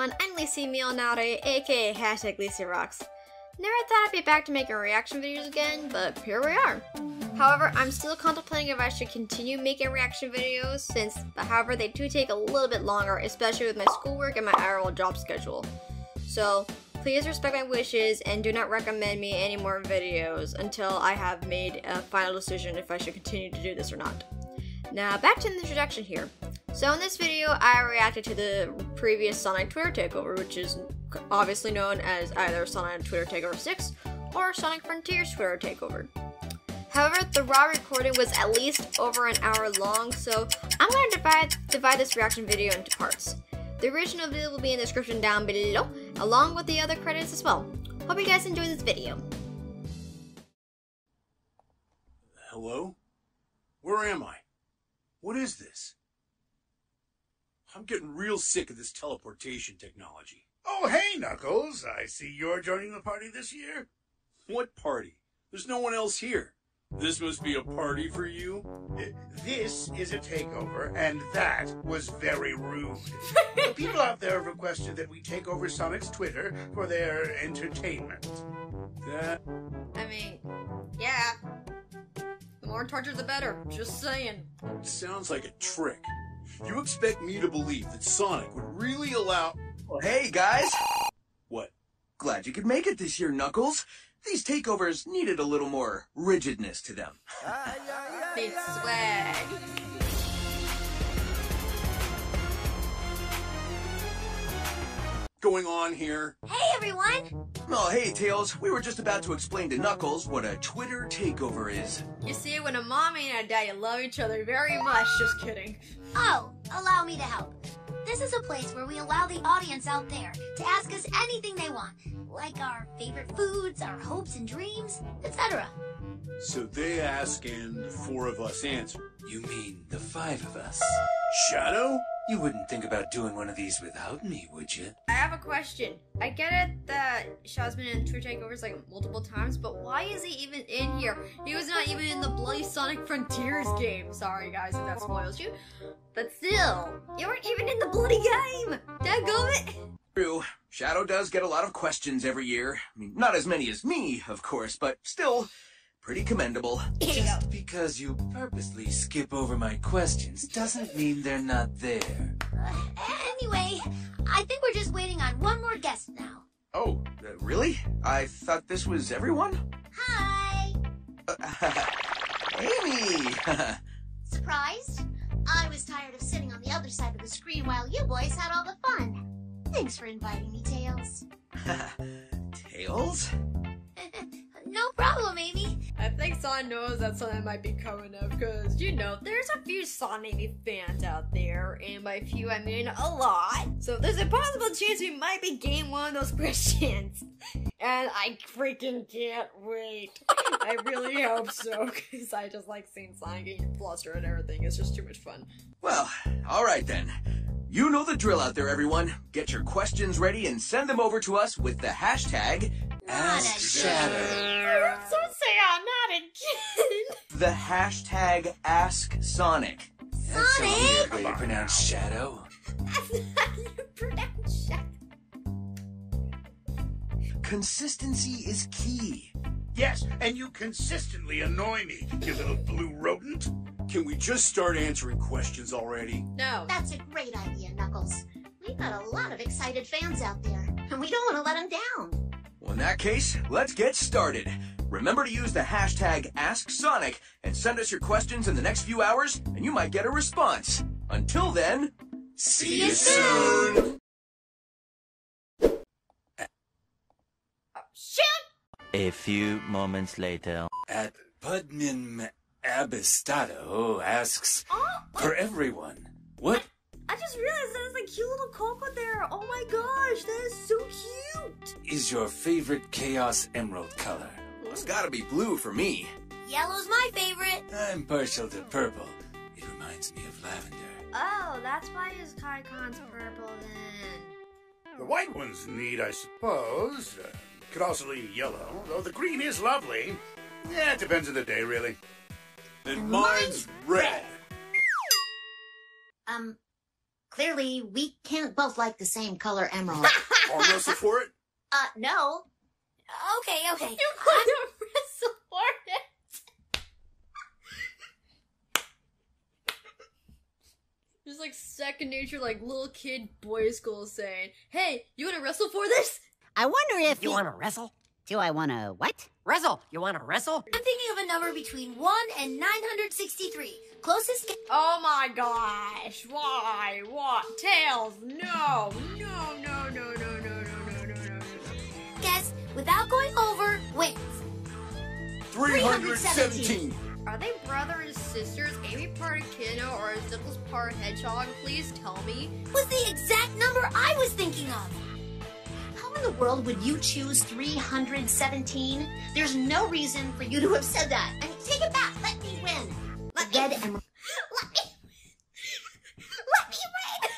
everyone, I'm Lacey Mionare, aka hashtag Lacey Rocks. Never thought I'd be back to making reaction videos again, but here we are. However, I'm still contemplating if I should continue making reaction videos, since, however, they do take a little bit longer, especially with my schoolwork and my IRL job schedule. So, please respect my wishes and do not recommend me any more videos until I have made a final decision if I should continue to do this or not. Now, back to the introduction here. So in this video, I reacted to the previous Sonic Twitter takeover, which is obviously known as either Sonic Twitter Takeover 6 or Sonic Frontiers Twitter Takeover. However, the raw recording was at least over an hour long, so I'm going to divide, divide this reaction video into parts. The original video will be in the description down below, along with the other credits as well. Hope you guys enjoy this video. Hello? Where am I? What is this? I'm getting real sick of this teleportation technology. Oh, hey, Knuckles. I see you're joining the party this year. What party? There's no one else here. This must be a party for you? Uh, This is a takeover, and that was very rude. the People out there have requested that we take over Sonic's Twitter for their entertainment. That. I mean, yeah. The more torture, the better. Just saying. sounds like a trick. You expect me to believe that Sonic would really allow. Well, hey guys! What? Glad you could make it this year, Knuckles. These takeovers needed a little more rigidness to them. Big swag. Going on here? Hey everyone! Oh, hey, Tails. We were just about to explain to Knuckles what a Twitter takeover is. You see, when a mommy and a daddy love each other very much, just kidding. Oh, allow me to help. This is a place where we allow the audience out there to ask us anything they want, like our favorite foods, our hopes and dreams, etc. So they ask and the four of us answer. You mean the five of us? Shadow? You wouldn't think about doing one of these without me, would you? I have a question. I get it that Shaw's been in Twitter takeovers like multiple times, but why is he even in here? He was not even in the bloody Sonic Frontiers game. Sorry guys if that spoils you. But still, you weren't even in the bloody game! Dadgummit! True, Shadow does get a lot of questions every year. I mean, not as many as me, of course, but still pretty commendable. Just because you purposely skip over my questions doesn't mean they're not there. Uh, anyway, I think we're just waiting on one more guest now. Oh, uh, really? I thought this was everyone? Hi! Amy! Surprised? I was tired of sitting on the other side of the screen while you boys had all the fun. Thanks for inviting me, Tails. Tails? no problem, Amy. I think Son knows that something might be coming up because, you know, there's a few Sonic fans out there, and by few I mean a lot. So there's a possible chance we might be getting one of those questions. And I freaking can't wait. I really hope so because I just like seeing Sonic getting flustered and everything. It's just too much fun. Well, alright then. You know the drill out there, everyone. Get your questions ready and send them over to us with the hashtag Ask Shadow. So sad, not again. the hashtag Ask Sonic. That's a weird Sonic! way to pronounce Shadow. That's not you pronounce Shadow. Consistency is key. Yes, and you consistently annoy me, you little blue rodent. Can we just start answering questions already? No. That's a great idea, Knuckles. We've got a lot of excited fans out there, and we don't want to let them down. Well, in that case, let's get started. Remember to use the hashtag AskSonic and send us your questions in the next few hours, and you might get a response. Until then, See you soon! Shoot! A few moments later. At Pudmin Abestado asks Oh, for everyone. What? I just realized there's a cute little Koco there. Oh my gosh, that is so cute. is your favorite Chaos Emerald color? it's gotta be blue for me. Yellow's my favorite. I'm partial to purple. It reminds me of lavender. Oh, that's why his Kaikon's purple then. The white one's neat, I suppose. Uh, could also leave yellow, though the green is lovely. Yeah, it depends on the day, really. And mine's mine's red. Um, Clearly, we can't both like the same color emerald. Arm wrestle for it? uh, no. Okay, okay. You couldn't wrestle for it. Just like second nature, like little kid boys school saying, "Hey, you want to wrestle for this?" I wonder if You want to wrestle? Do I want to what? Wrestle. You want to wrestle? I'm thinking of a number between 1 and 963. Closest guess. Oh my gosh! Why? What? Tails? No! No! No! No! No! No! No! No! No! No! guess without going over wins. 317. Are they brother and sisters? Amy part Echidna or is Knuckles part Hedgehog? Please tell me. Was the exact number I was thinking of. How in the world would you choose 317? There's no reason for you to have said that. I mean, take it back. Let me win. Let me, Red emerald. let me, let me win.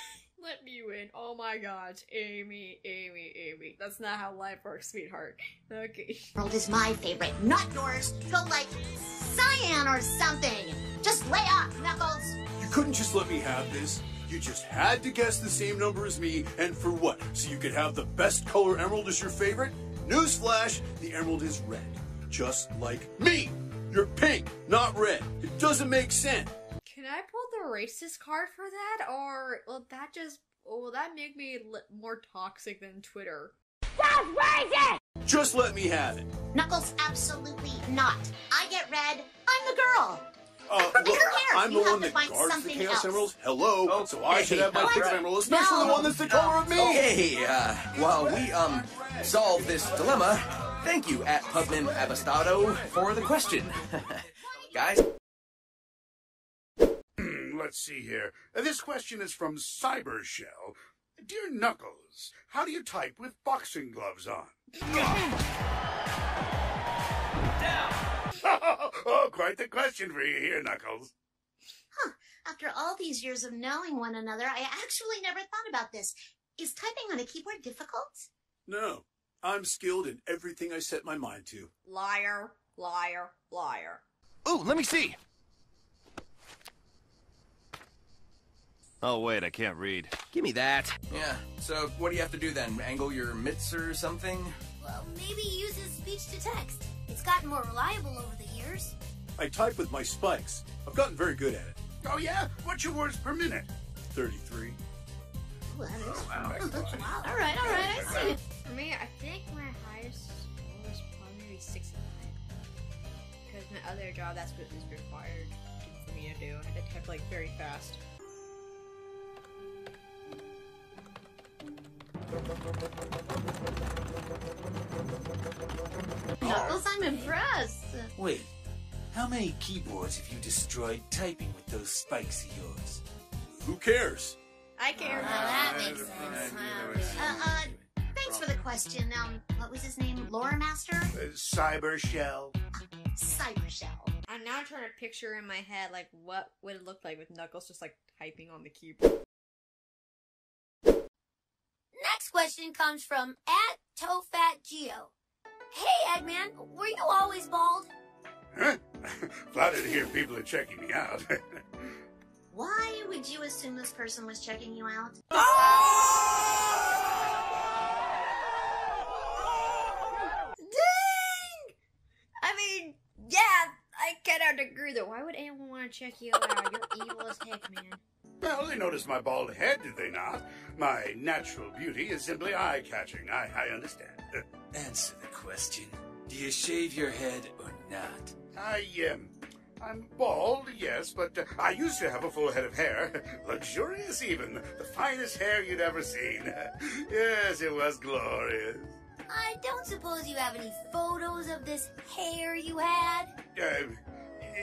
Let me win. Oh my gosh. Amy, Amy, Amy. That's not how life works, sweetheart. Okay. World is my favorite, not yours. Go like cyan or something. Just lay off, Knuckles. You couldn't just let me have this. You just had to guess the same number as me, and for what? So you could have the best color emerald as your favorite? Newsflash, the emerald is red. Just like me! You're pink, not red. It doesn't make sense. Can I pull the racist card for that? Or will that just. Or will that make me li- more toxic than Twitter? That's racist! Just let me have it. Knuckles, absolutely not. I get red. I'm the girl. Uh, Who look, cares? I'm the have one that guards the something Chaos else. Emeralds. Hello, so I should have my Okay. favorite emerald, especially No. the one that's the color of me. Hey, uh, while we, um, solve this dilemma, thank you at Pudmin Abestado for the question. Guys, Hmm, Let's see here. This question is from Cybershell. Dear Knuckles, how do you type with boxing gloves on? Down. oh, quite the question for you here, Knuckles. After all these years of knowing one another, I actually never thought about this. Is typing on a keyboard difficult? No, I'm skilled in everything I set my mind to. Liar, liar, liar. Ooh, let me see. Oh, wait, I can't read. Give me that. yeah, so what do you have to do then? Angle your mitts or something? Well, maybe he uses speech to text. It's gotten more reliable over the years. I type with my spikes. I've gotten very good at it. Oh, yeah? What's your words per minute? 33. Ooh, that is. Oh, wow. All right, all right, I see. For me, I think my highest score was probably maybe 69. Because my other job, that's what is required for me to do. I had to type like very fast. Knuckles, I'm impressed. Wait, how many keyboards have you destroyed typing with those spikes of yours? Who cares? I care. Well, that makes sense. Uh, uh, thanks for the question. Um, what was his name? Lore Master? Uh, Cybershell. Cybershell. I'm now trying to picture in my head like what would it look like with Knuckles just like typing on the keyboard. Next question comes from at TophatGeo. Hey, Eggman, were you always bald? Huh? Flattered to hear people are checking me out. Why would you assume this person was checking you out? Dang! I mean, yeah, I cannot agree though. Why would anyone want to check you out? You're evil as heck, man. well, they noticed my bald head, did they not? My natural beauty is simply eye-catching. I, I understand. Answer the question. Do you shave your head or not? I, um, I'm bald, yes, but uh, I used to have a full head of hair. Luxurious, even. The finest hair you'd ever seen. yes, it was glorious. I don't suppose you have any photos of this hair you had? Uh,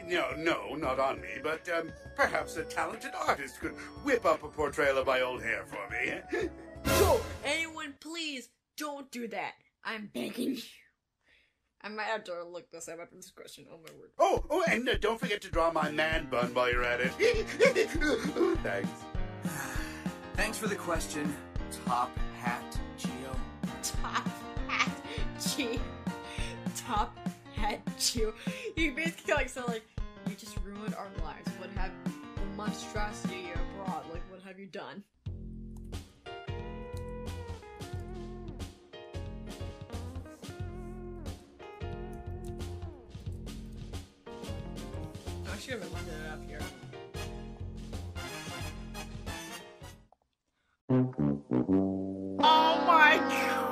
no, no, not on me, but um, perhaps a talented artist could whip up a portrayal of my old hair for me. So, anyone, please don't do that. I'm begging you. I might have to look this up after this question. Oh my word. oh, oh, and uh, don't forget to draw my man bun while you're at it. Thanks. Thanks for the question, Top Hat Geo. Top hat G. Top hat G. You basically like so like you just ruined our lives. What have the monstrosity you brought? Like what have you done? Should have looking it up here. Oh my god!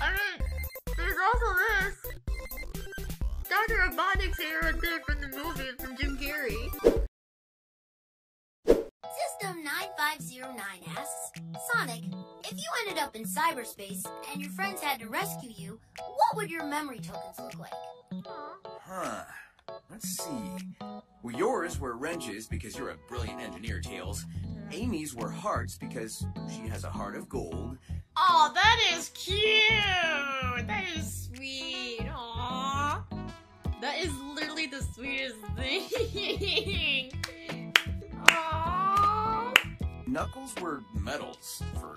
I mean, there's also this. Dr. From the movie from Jim Carrey. Up in cyberspace and your friends had to rescue you, what would your memory tokens look like? Huh. Let's see. Well, yours were wrenches because you're a brilliant engineer, Tails. Amy's were hearts because she has a heart of gold. Oh, that is cute! That is sweet. Aww. That is literally the sweetest thing. Aww. Knuckles were medals for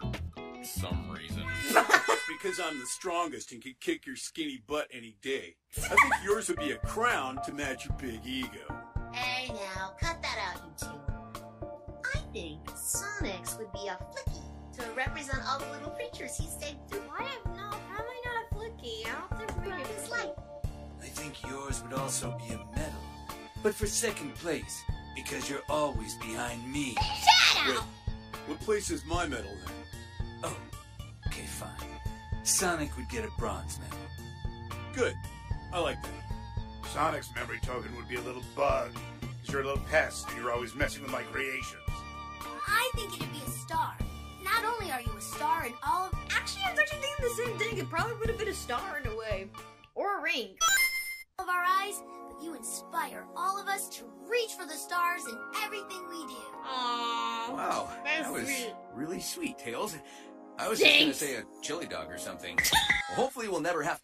some reason. because I'm the strongest and can kick your skinny butt any day. I think yours would be a crown to match your big ego. Hey now, cut that out, you two. I think Sonic's would be a flicky to represent all the little creatures he saved through. Why am no, probably not a flicky. I don't think we're gonna his life. I think yours would also be a medal. But for second place, because you're always behind me. Shut Wait, what place is my medal then? Oh, okay, fine. Sonic would get a bronze medal. Good. I like that. Sonic's memory token would be a little bug. Because you're a little pest and you're always messing with my creations. I think it'd be a star. Not only are you a star in all of Actually, I was actually thinking the same thing. It probably would have been a star in a way. Or a ring. of our eyes, but you inspire all of us to reach for the stars in everything we do. Aww. Wow, That's that was sweet. really sweet, Tails. I was just gonna say a chili dog or something. well, hopefully, we'll never have.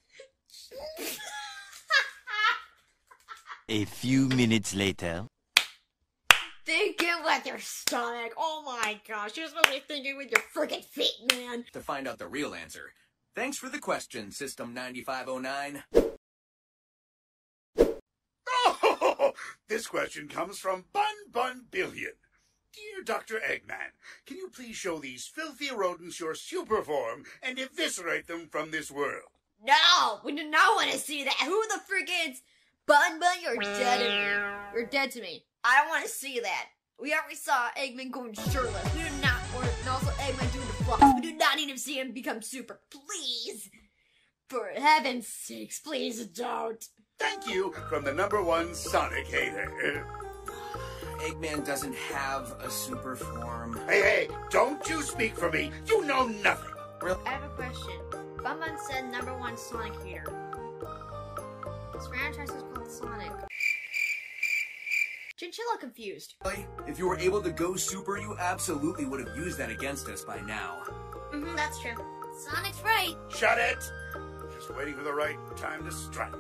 A few minutes later. Thinking with your stomach. Oh my gosh. You're supposed to be thinking with your freaking feet, man. to find out the real answer. Thanks for the question, System 9509. Oh, oh this question comes from Bun Bun Billion. Dear Dr. Eggman, can you please show these filthy rodents your super form and eviscerate them from this world? No, we do not want to see that. Who the freak is? Bun Bun, you're dead to me. You're dead to me. I don't want to see that. We already saw Eggman going shirtless. We do not, or and also Eggman doing the flux. We do not need to see him become super. Please, for heaven's sakes, please don't. Thank you from the number one Sonic hater. Eggman doesn't have a super form. Hey, hey, don't you speak for me. You know nothing. I have a question. Bun Bun said number one Sonic hater. This franchise is called Sonic. Chinchilla confused. If you were able to go super, you absolutely would have used that against us by now. Mm-hmm, that's true. Sonic's right. Shut it. Just waiting for the right time to strike.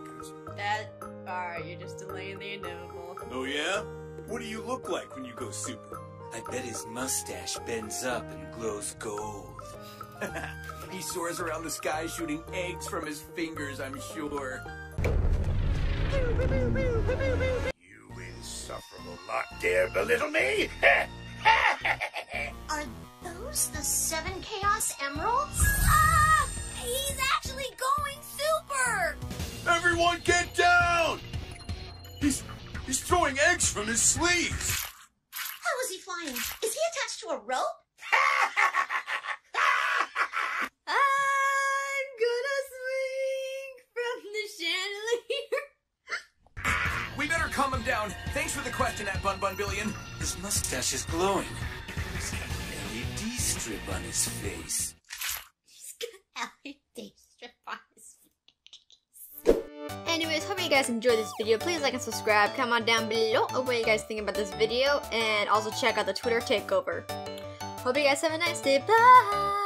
That. Alright, you're just delaying the inevitable. Oh yeah? What do you look like when you go super? I bet his mustache bends up and glows gold. he soars around the sky shooting eggs from his fingers, I'm sure. You insufferable lot dare belittle me? Are those the seven Chaos Emeralds? Ah! He's actually going super! Everyone get down! He's he's throwing eggs from his sleeves. How is he flying? Is he attached to a rope? I'm gonna swing from the chandelier. We better calm him down. Thanks for the question, at Bun Bun Billion. His mustache is glowing. He's got an LED strip on his face. LED Anyways, hope you guys enjoyed this video. Please like and subscribe. Comment down below what you guys think about this video. And also check out the Twitter takeover. Hope you guys have a nice day. Bye!